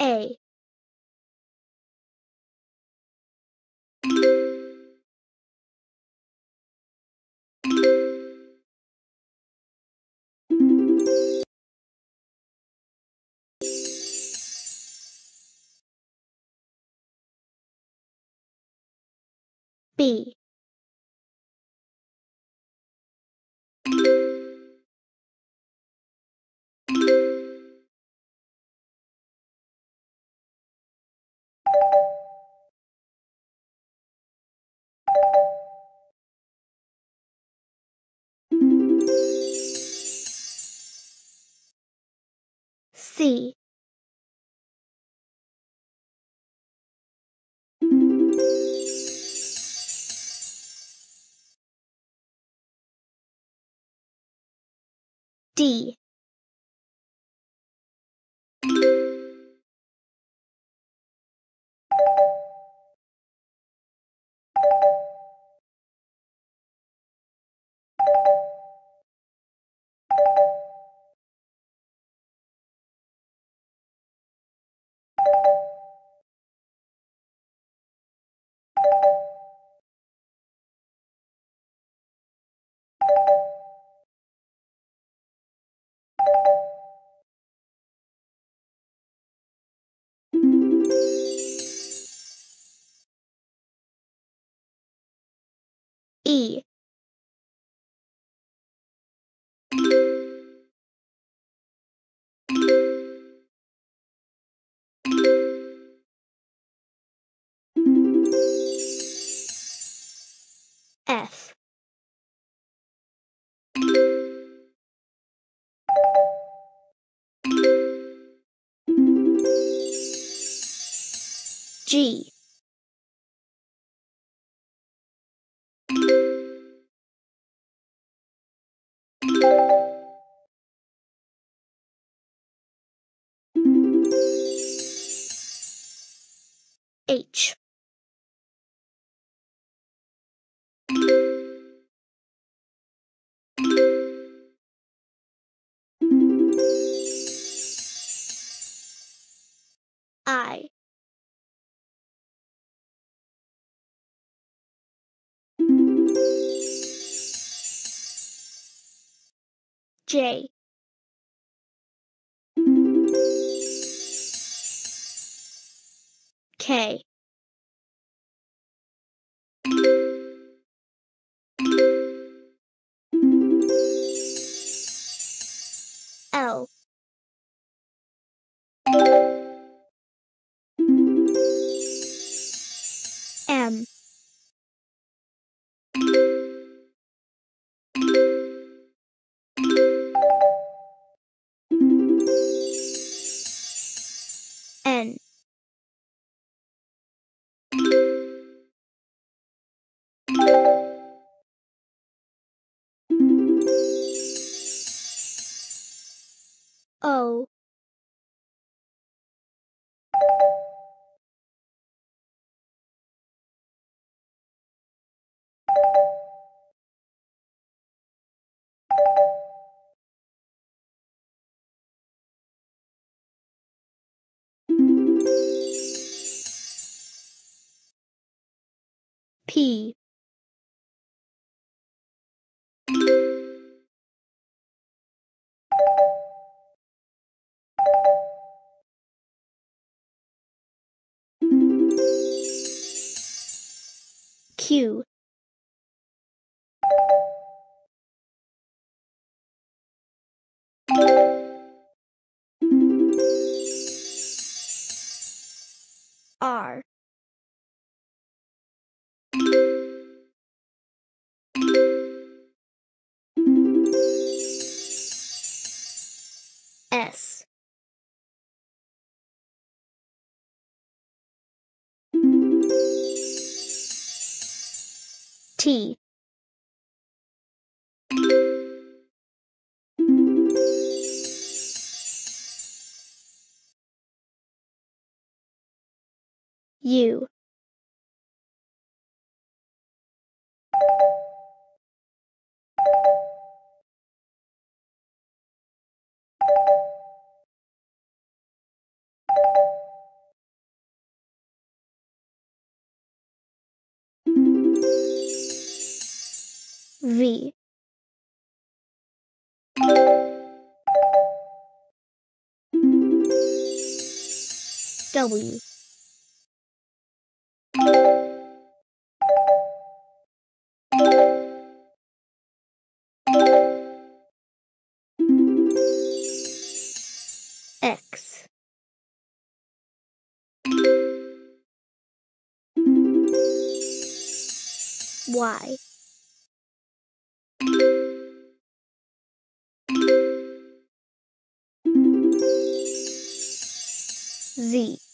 A. B. C. D. E. F. G. H. I. J. K. L. Oh. M. P. Q. R. T. U. V. W. X. Y Z